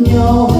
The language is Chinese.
鸟